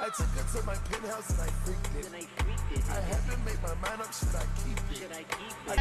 I took her to my penthouse and I freaked it. And I freaked it. I haven't made my mind up, should I keep it? Should I keep it?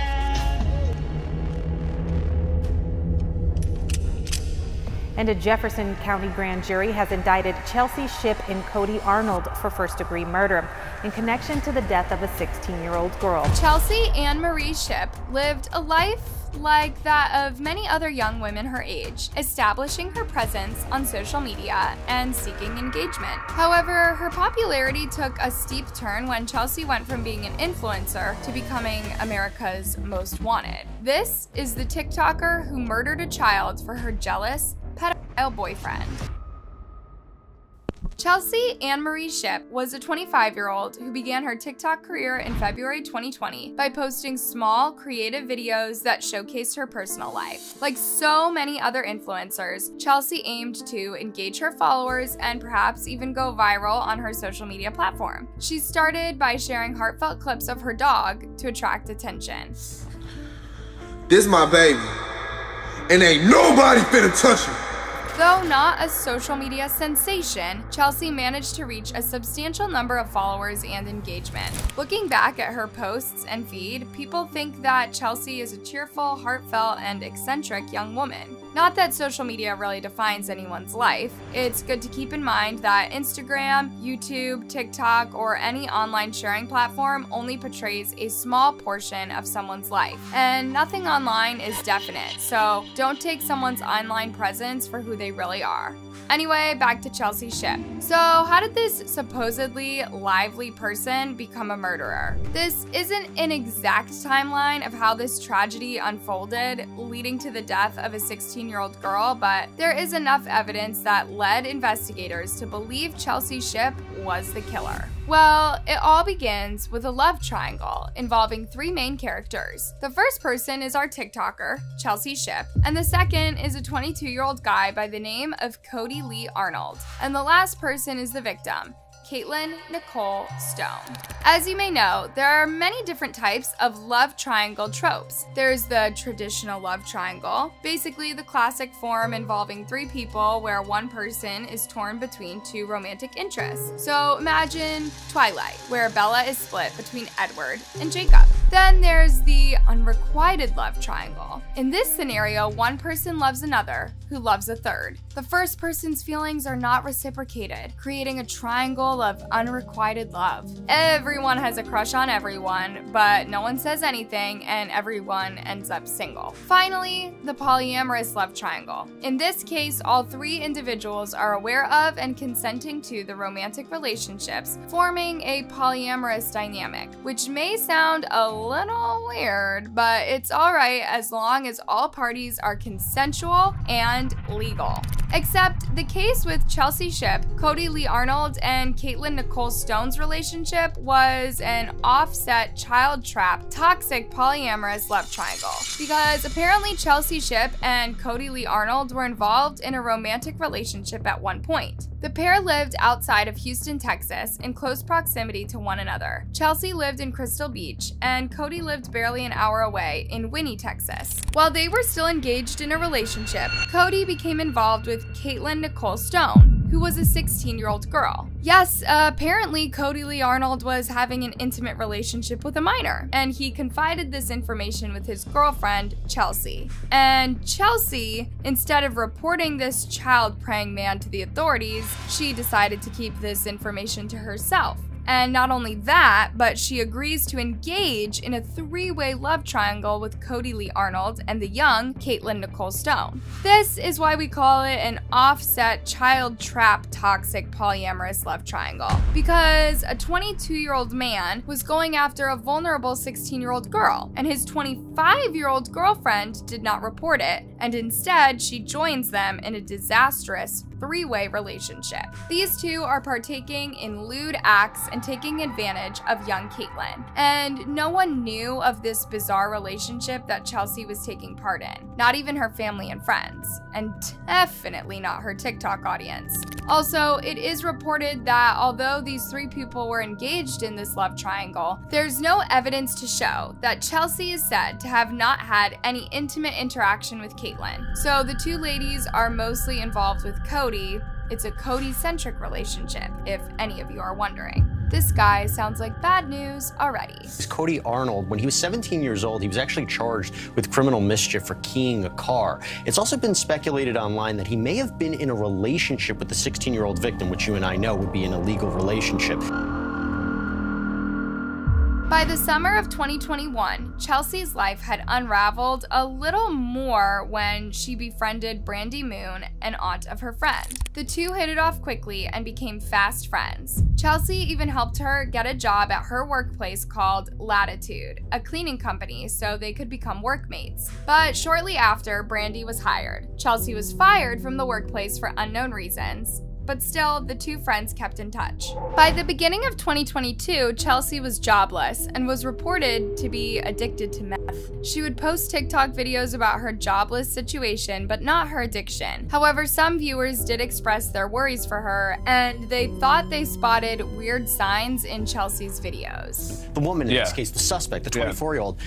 And a Jefferson County grand jury has indicted Chelsea Ship and Cody Arnold for first degree murder in connection to the death of a 16 year old girl. Chelsea Ann Marie Ship lived a life like that of many other young women her age, establishing her presence on social media and seeking engagement. However, her popularity took a steep turn when Chelsea went from being an influencer to becoming America's most wanted. This is the TikToker who murdered a child for her jealous pedophile boyfriend. Chelsea Ann Marie Ship was a 25 year old who began her TikTok career in February 2020 by posting small, creative videos that showcased her personal life. Like so many other influencers, Chelsea aimed to engage her followers and perhaps even go viral on her social media platform. She started by sharing heartfelt clips of her dog to attract attention. This my baby. And ain't nobody finna touch him. Though not a social media sensation, Chelsea managed to reach a substantial number of followers and engagement. Looking back at her posts and feed, people think that Chelsea is a cheerful, heartfelt, and eccentric young woman. Not that social media really defines anyone's life. It's good to keep in mind that Instagram, YouTube, TikTok, or any online sharing platform only portrays a small portion of someone's life. And nothing online is definite, so don't take someone's online presence for who they really are. Anyway, back to Chelsea Ship. So, how did this supposedly lively person become a murderer? This isn't an exact timeline of how this tragedy unfolded, leading to the death of a 16 year old girl, but there is enough evidence that led investigators to believe Chelsea Ship was the killer. Well, it all begins with a love triangle involving three main characters. The first person is our TikToker, Chelsea Ship, and the second is a 22 year old guy by the name of Cody Lee Arnold. And the last person is the victim, Caitlin Nicole Stone. As you may know, there are many different types of love triangle tropes. There's the traditional love triangle, basically the classic form involving three people where one person is torn between two romantic interests. So imagine Twilight, where Bella is split between Edward and Jacob. Then there's the unrequited love triangle. In this scenario, one person loves another who loves a third. The first person's feelings are not reciprocated, creating a triangle of unrequited love. Everyone has a crush on everyone, but no one says anything and everyone ends up single. Finally, the polyamorous love triangle. In this case, all three individuals are aware of and consenting to the romantic relationships, forming a polyamorous dynamic, which may sound a little weird, but it's alright as long as all parties are consensual and legal. Except the case with Chelsea Ship, Cody Lee Arnold, and Caitlin Nicole Stone's relationship was an offset child trap, toxic polyamorous love triangle. Because apparently Chelsea Ship and Cody Lee Arnold were involved in a romantic relationship at one point. The pair lived outside of Houston, Texas, in close proximity to one another. Chelsea lived in Crystal Beach, and Cody lived barely an hour away in Winnie, Texas. While they were still engaged in a relationship, Cody became involved with Caitlin Nicole Stone, who was a 16 year old girl. Yes, uh, apparently Cody Lee Arnold was having an intimate relationship with a minor, and he confided this information with his girlfriend, Chelsea. And Chelsea, instead of reporting this child preying man to the authorities, she decided to keep this information to herself. And not only that, but she agrees to engage in a three way love triangle with Cody Lee Arnold and the young Caitlin Nicole Stone. This is why we call it an offset child trap toxic polyamorous love triangle. Because a 22 year old man was going after a vulnerable 16 year old girl, and his 25 year old girlfriend did not report it, and instead she joins them in a disastrous three way relationship. These two are partaking in lewd acts and taking advantage of young Caitlin. And no one knew of this bizarre relationship that Chelsea was taking part in, not even her family and friends, and definitely not her TikTok audience. Also, it is reported that although these three people were engaged in this love triangle, there's no evidence to show that Chelsea is said to have not had any intimate interaction with Caitlin. So the two ladies are mostly involved with Cody It's a Cody centric relationship, if any of you are wondering. This guy sounds like bad news already. Cody Arnold, when he was 17 years old, he was actually charged with criminal mischief for keying a car. It's also been speculated online that he may have been in a relationship with the 16 year old victim, which you and I know would be an illegal relationship. By the summer of 2021, Chelsea's life had unraveled a little more when she befriended Brandy Moon, an aunt of her friend. The two hit it off quickly and became fast friends. Chelsea even helped her get a job at her workplace called Latitude, a cleaning company, so they could become workmates. But shortly after, Brandy was hired. Chelsea was fired from the workplace for unknown reasons, but still, the two friends kept in touch. By the beginning of 2022, Chelsea was jobless and was reported to be addicted to meth. She would post TikTok videos about her jobless situation, but not her addiction. However, some viewers did express their worries for her, and they thought they spotted weird signs in Chelsea's videos. The woman, in Yeah. this case, the suspect, the 24 year old,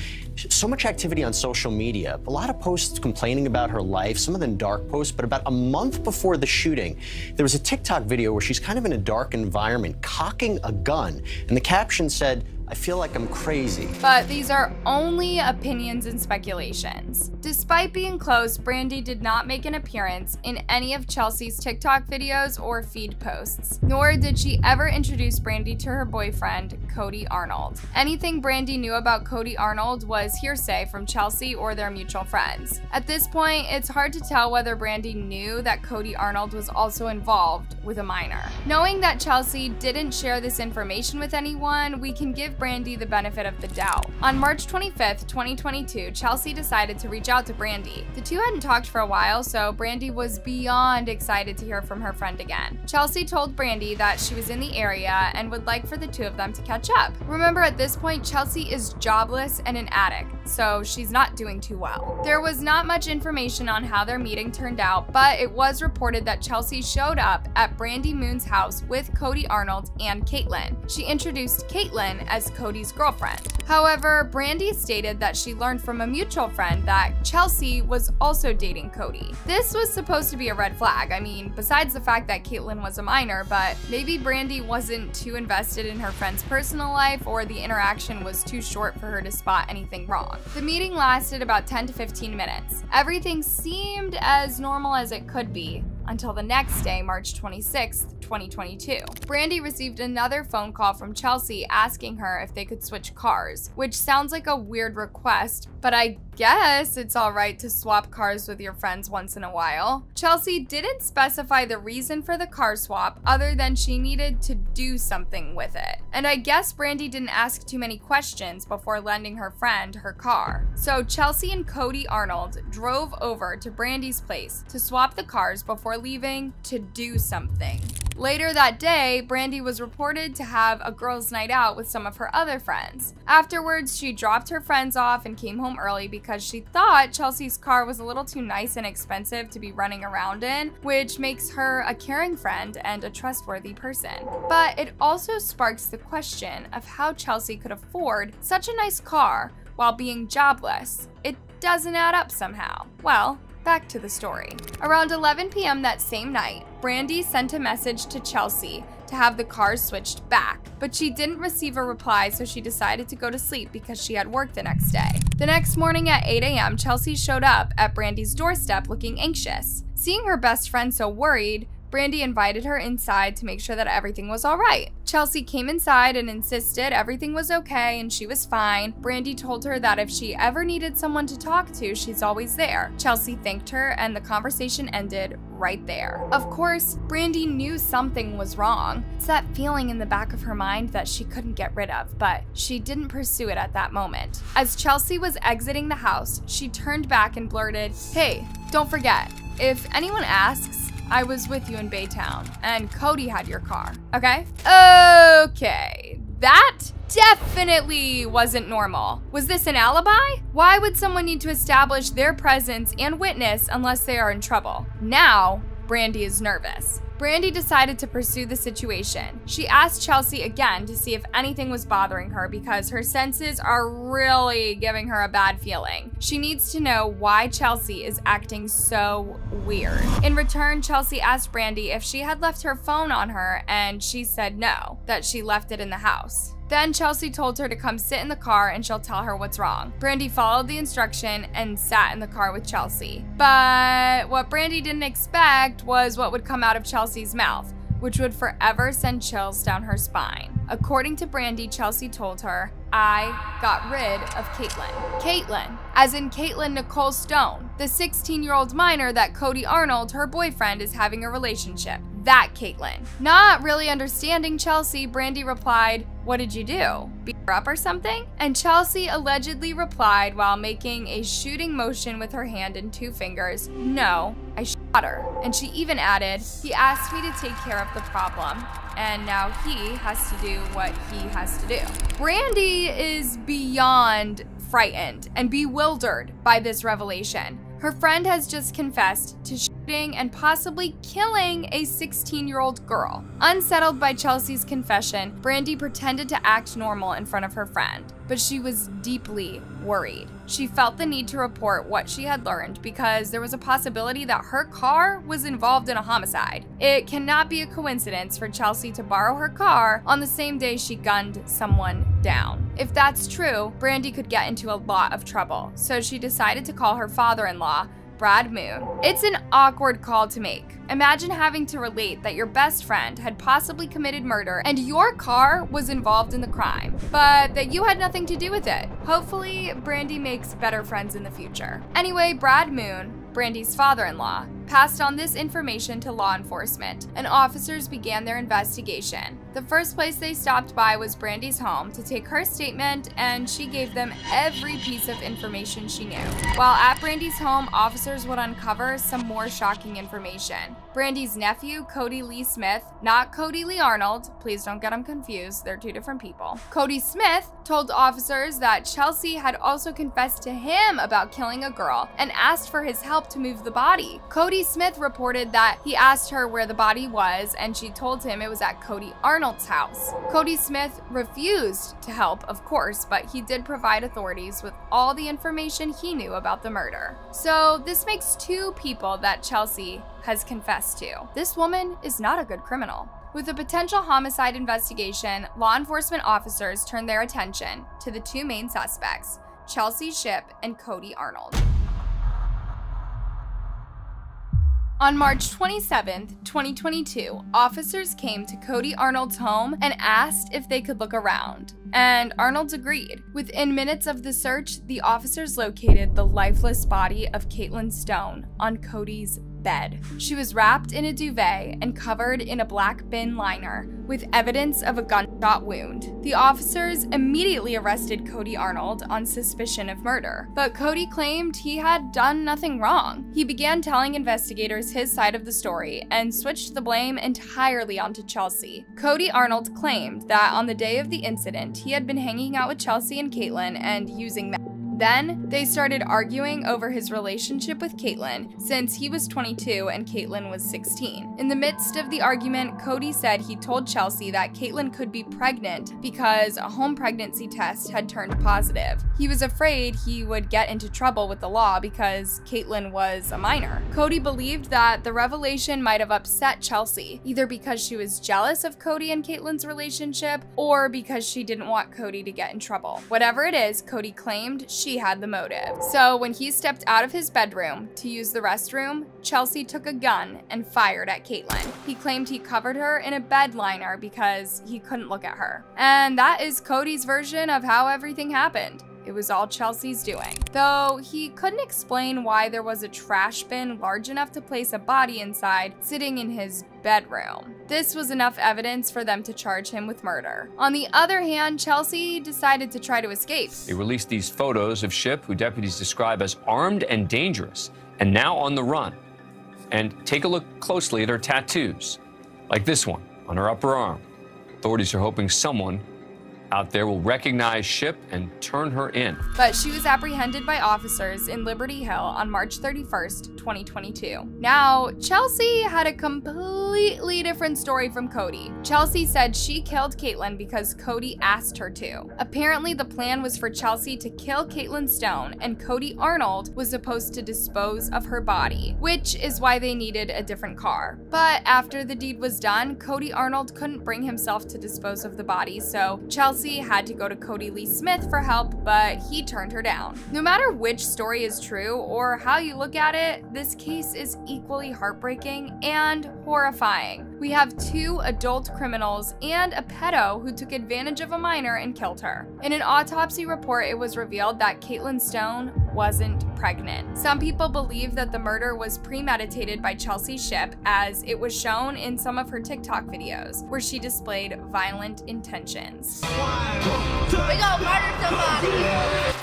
so much activity on social media, a lot of posts complaining about her life, some of them dark posts, but about a month before the shooting, there was a TikTok video where she's kind of in a dark environment, cocking a gun, and the caption said, I feel like I'm crazy. But these are only opinions and speculations. Despite being close, Brandi did not make an appearance in any of Chelsea's TikTok videos or feed posts, nor did she ever introduce Brandi to her boyfriend, Cody Arnold. Anything Brandi knew about Cody Arnold was hearsay from Chelsea or their mutual friends. At this point, it's hard to tell whether Brandi knew that Cody Arnold was also involved with a minor. Knowing that Chelsea didn't share this information with anyone, we can give Brandi the benefit of the doubt. On March 25th, 2022, Chelsea decided to reach out to Brandi. The two hadn't talked for a while, so Brandi was beyond excited to hear from her friend again. Chelsea told Brandi that she was in the area and would like for the two of them to catch up. Remember, at this point, Chelsea is jobless and an addict, so she's not doing too well. There was not much information on how their meeting turned out, but it was reported that Chelsea showed up at Brandi Moon's house with Cody Arnold and Caitlyn. She introduced Caitlyn as Cody's girlfriend. However, Brandi stated that she learned from a mutual friend that Chelsea was also dating Cody. This was supposed to be a red flag. I mean, besides the fact that Caitlyn was a minor, but maybe Brandi wasn't too invested in her friend's personal life or the interaction was too short for her to spot anything wrong. The meeting lasted about 10 to 15 minutes. Everything seemed as normal as it could be until the next day, March 26, 2022. Brandy received another phone call from Chelsea asking her if they could switch cars, which sounds like a weird request, but I guess it's alright to swap cars with your friends once in a while. Chelsea didn't specify the reason for the car swap other than she needed to do something with it. And I guess Brandy didn't ask too many questions before lending her friend her car. So Chelsea and Cody Arnold drove over to Brandy's place to swap the cars before leaving to do something. Later that day, Brandy was reported to have a girls' night out with some of her other friends. Afterwards, she dropped her friends off and came home early because she thought Chelsea's car was a little too nice and expensive to be running around in, which makes her a caring friend and a trustworthy person. But it also sparks the question of how Chelsea could afford such a nice car while being jobless. It doesn't add up somehow. Well, Back to the story. Around 11 p.m. that same night, Brandy sent a message to Chelsea to have the cars switched back, but she didn't receive a reply, so she decided to go to sleep because she had work the next day. The next morning at 8 a.m., Chelsea showed up at Brandy's doorstep looking anxious. Seeing her best friend so worried, Brandi invited her inside to make sure that everything was all right. Chelsea came inside and insisted everything was okay and she was fine. Brandy told her that if she ever needed someone to talk to, she's always there. Chelsea thanked her and the conversation ended right there. Of course, Brandy knew something was wrong. It's that feeling in the back of her mind that she couldn't get rid of, but she didn't pursue it at that moment. As Chelsea was exiting the house, she turned back and blurted, Hey, don't forget, if anyone asks, I was with you in Baytown, and Cody had your car, okay? Okay, that definitely wasn't normal. Was this an alibi? Why would someone need to establish their presence and witness unless they are in trouble? Now, Brandi is nervous. Brandi decided to pursue the situation. She asked Chelsea again to see if anything was bothering her because her senses are really giving her a bad feeling. She needs to know why Chelsea is acting so weird. In return, Chelsea asked Brandy if she had left her phone on her, and she said no, that she left it in the house. Then Chelsea told her to come sit in the car and she'll tell her what's wrong. Brandy followed the instruction and sat in the car with Chelsea. But what Brandy didn't expect was what would come out of Chelsea's mouth, which would forever send chills down her spine. According to Brandy, Chelsea told her, I got rid of Caitlyn. Caitlyn, as in Caitlyn Nicole Stone, the 16 year old minor that Cody Arnold, her boyfriend, is having a relationship. That Caitlyn. Not really understanding Chelsea, Brandy replied, What did you do? Beat her up or something? And Chelsea allegedly replied while making a shooting motion with her hand and two fingers, No, I shot her. And she even added, He asked me to take care of the problem and now he has to do what he has to do. Brandy is beyond frightened and bewildered by this revelation. Her friend has just confessed to and possibly killing a 16 year old girl. Unsettled by Chelsea's confession, Brandy pretended to act normal in front of her friend, but she was deeply worried. She felt the need to report what she had learned because there was a possibility that her car was involved in a homicide. It cannot be a coincidence for Chelsea to borrow her car on the same day she gunned someone down. If that's true, Brandy could get into a lot of trouble, so she decided to call her father in law, Brad Moon. It's an awkward call to make. Imagine having to relate that your best friend had possibly committed murder and your car was involved in the crime, but that you had nothing to do with it. Hopefully, Brandy makes better friends in the future. Anyway, Brad Moon, Brandy's father in law, passed on this information to law enforcement, and officers began their investigation. The first place they stopped by was Brandy's home to take her statement, and she gave them every piece of information she knew. While at Brandy's home, officers would uncover some more shocking information. Brandy's nephew, Cody Lee Smith, not Cody Lee Arnold, please don't get them confused, they're two different people. Cody Smith told officers that Chelsea had also confessed to him about killing a girl and asked for his help to move the body. Cody Smith reported that he asked her where the body was and she told him it was at Cody Arnold's house. Cody Smith refused to help, of course, but he did provide authorities with all the information he knew about the murder. So this makes two people that Chelsea has confessed to. This woman is not a good criminal. With a potential homicide investigation, law enforcement officers turned their attention to the two main suspects, Chelsea Ship and Cody Arnold. On March 27, 2022, officers came to Cody Arnold's home and asked if they could look around, and Arnold's agreed. Within minutes of the search, the officers located the lifeless body of Caitlin Stone on Cody's bed. She was wrapped in a duvet and covered in a black bin liner with evidence of a gunshot wound. The officers immediately arrested Cody Arnold on suspicion of murder, but Cody claimed he had done nothing wrong. He began telling investigators his side of the story and switched the blame entirely onto Chelsea. Cody Arnold claimed that on the day of the incident, he had been hanging out with Chelsea and Caitlyn and using then, they started arguing over his relationship with Caitlyn, since he was 22 and Caitlyn was 16. In the midst of the argument, Cody said he told Chelsea that Caitlyn could be pregnant because a home pregnancy test had turned positive. He was afraid he would get into trouble with the law because Caitlyn was a minor. Cody believed that the revelation might have upset Chelsea, either because she was jealous of Cody and Caitlyn's relationship or because she didn't want Cody to get in trouble. Whatever it is, Cody claimed she she had the motive. So when he stepped out of his bedroom to use the restroom, Chelsea took a gun and fired at Caitlyn. He claimed he covered her in a bed liner because he couldn't look at her. And that is Cody's version of how everything happened. It was all Chelsea's doing. Though he couldn't explain why there was a trash bin large enough to place a body inside sitting in his bedroom. This was enough evidence for them to charge him with murder. On the other hand, Chelsea decided to try to escape. They released these photos of Ship, who deputies describe as armed and dangerous, and now on the run. And take a look closely at her tattoos, like this one on her upper arm. Authorities are hoping someone out there will recognize Ship and turn her in. But she was apprehended by officers in Liberty Hill on March 31st, 2022. Now, Chelsea had a completely different story from Cody. Chelsea said she killed Caitlyn because Cody asked her to. Apparently, the plan was for Chelsea to kill Caitlyn Stone, and Cody Arnold was supposed to dispose of her body, which is why they needed a different car. But after the deed was done, Cody Arnold couldn't bring himself to dispose of the body, so Chelsea had to go to Cody Lee Smith for help, but he turned her down. No matter which story is true or how you look at it, this case is equally heartbreaking and horrifying. We have two adult criminals and a pedo who took advantage of a minor and killed her. In an autopsy report, it was revealed that Caitlin Stone wasn't pregnant. Some people believe that the murder was premeditated by Chelsea Ship, as it was shown in some of her TikTok videos, where she displayed violent intentions.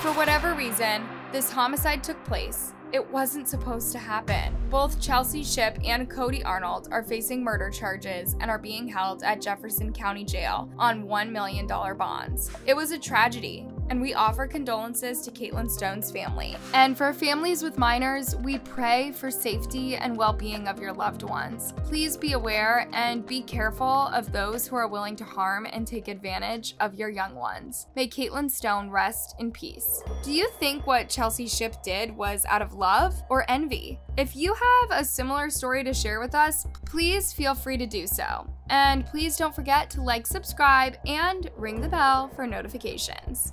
For whatever reason, this homicide took place. It wasn't supposed to happen. Both Chelsea Ship and Cody Arnold are facing murder charges and are being held at Jefferson County Jail on $1 million bonds. It was a tragedy, and we offer condolences to Caitlyn Stone's family. And for families with minors, we pray for safety and well being of your loved ones. Please be aware and be careful of those who are willing to harm and take advantage of your young ones. May Caitlyn Stone rest in peace. Do you think what Chelsea Ship did was out of love or envy? If you have a similar story to share with us, please feel free to do so. And please don't forget to like, subscribe, and ring the bell for notifications.